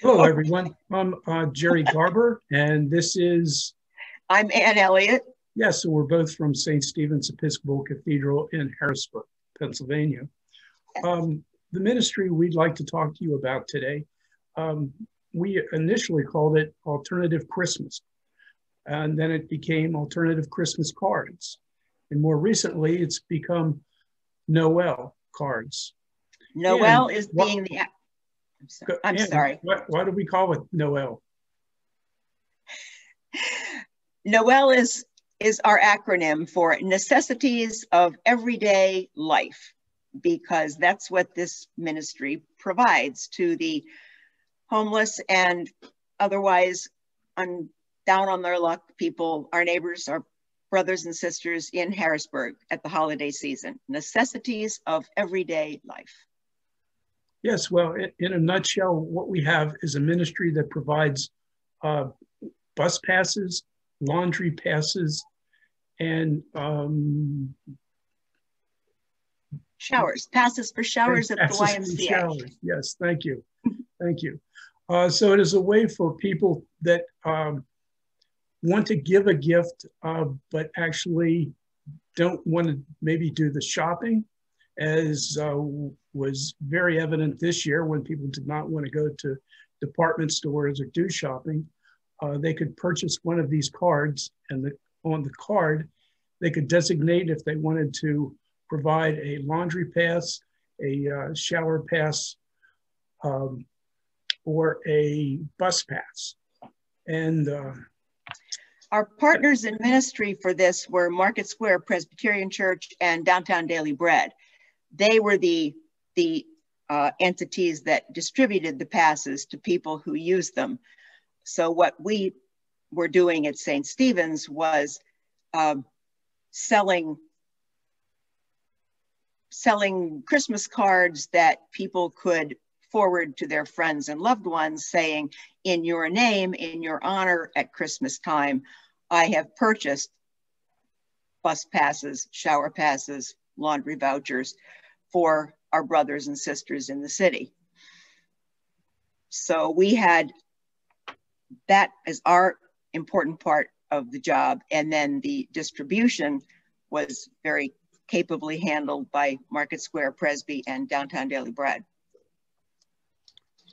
Hello, everyone. I'm uh, Gerry Garber, and this is. I'm Ann Elliott. Yes, so we're both from St. Stephen's Episcopal Cathedral in Harrisburg, Pennsylvania. Um, the ministry we'd like to talk to you about today, um, we initially called it Alternative Christmas, and then it became Alternative Christmas Cards. And more recently, it's become Noel Cards. Noel and is being the I'm, so, I'm yeah, sorry. Why, why do we call it Noel? Noel is is our acronym for necessities of everyday life, because that's what this ministry provides to the homeless and otherwise on, down on their luck people, our neighbors, our brothers and sisters in Harrisburg at the holiday season. Necessities of everyday life. Yes, well, in a nutshell, what we have is a ministry that provides uh, bus passes, laundry passes, and um, showers, passes for showers at the YMCA. Showers. Yes, thank you. thank you. Uh, so it is a way for people that um, want to give a gift, uh, but actually don't want to maybe do the shopping as uh, was very evident this year when people did not want to go to department stores or do shopping. Uh, they could purchase one of these cards, and the, on the card, they could designate if they wanted to provide a laundry pass, a uh, shower pass, um, or a bus pass. And uh, our partners in ministry for this were Market Square Presbyterian Church and Downtown Daily Bread they were the, the uh, entities that distributed the passes to people who used them. So what we were doing at St. Stephen's was um, selling selling Christmas cards that people could forward to their friends and loved ones saying, in your name, in your honor at Christmas time, I have purchased bus passes, shower passes, laundry vouchers for our brothers and sisters in the city. So we had that as our important part of the job. And then the distribution was very capably handled by Market Square Presby and Downtown Daily Bread.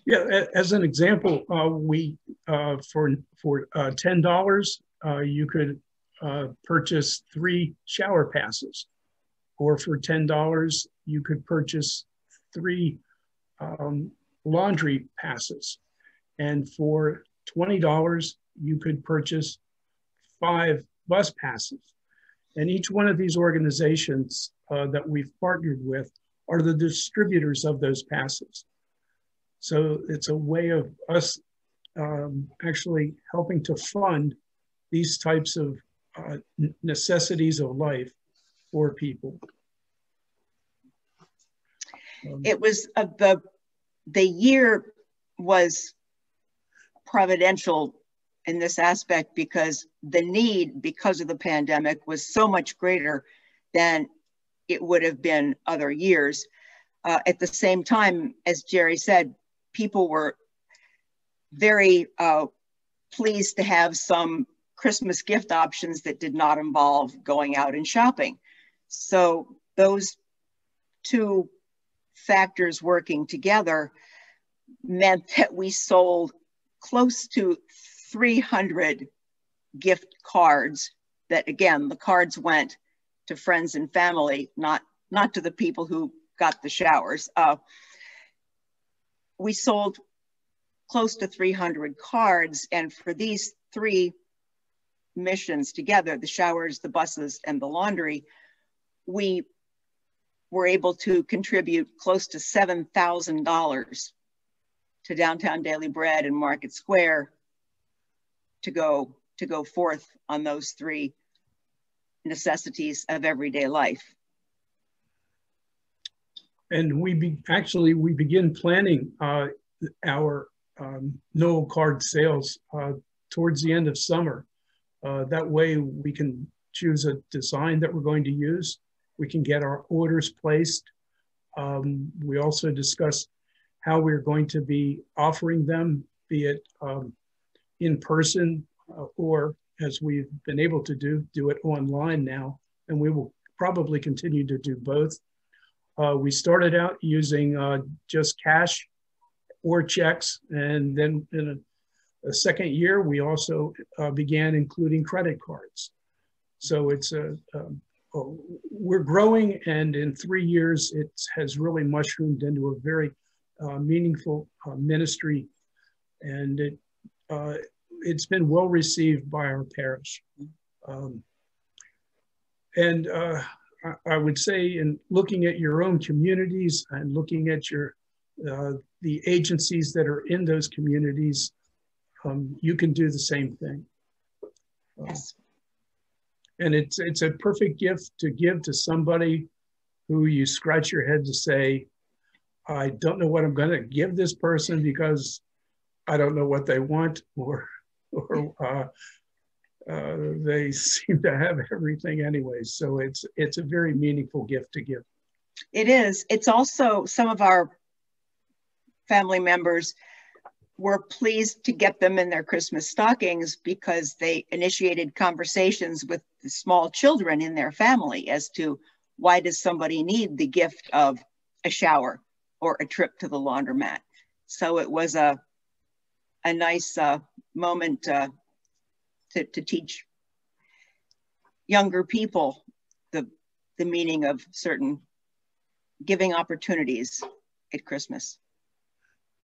Yeah, as an example, uh, we uh, for for uh, ten dollars, uh, you could uh, purchase three shower passes or for $10, you could purchase three um, laundry passes. And for $20, you could purchase five bus passes. And each one of these organizations uh, that we've partnered with are the distributors of those passes. So it's a way of us um, actually helping to fund these types of uh, necessities of life for people. Um, it was uh, the the year was providential in this aspect because the need because of the pandemic was so much greater than it would have been other years. Uh, at the same time, as Gerry said, people were very uh, pleased to have some Christmas gift options that did not involve going out and shopping. So those two factors working together meant that we sold close to 300 gift cards that again the cards went to friends and family not not to the people who got the showers. Uh, we sold close to 300 cards and for these three missions together, the showers, the buses, and the laundry, we were able to contribute close to $7,000 to Downtown Daily Bread and Market Square to go, to go forth on those three necessities of everyday life. And we be, actually, we begin planning uh, our um, Noel card sales uh, towards the end of summer. Uh, that way we can choose a design that we're going to use. We can get our orders placed. Um, we also discuss how we're going to be offering them be it um, in person uh, or as we've been able to do, do it online now. And we will probably continue to do both. Uh, we started out using uh, just cash or checks. And then in a, a second year, we also uh, began including credit cards. So it's a, um, we're growing and in three years, it has really mushroomed into a very uh, meaningful uh, ministry. And it, uh, it's been well received by our parish. Um, and uh, I would say in looking at your own communities and looking at your uh, the agencies that are in those communities, um, you can do the same thing. Yes. And it's it's a perfect gift to give to somebody who you scratch your head to say, I don't know what I'm going to give this person because I don't know what they want or or uh, uh, they seem to have everything anyway. So it's it's a very meaningful gift to give. It is. It's also some of our family members were pleased to get them in their Christmas stockings because they initiated conversations with small children in their family as to why does somebody need the gift of a shower or a trip to the laundromat. So it was a a nice uh, moment uh, to, to teach younger people the, the meaning of certain giving opportunities at Christmas.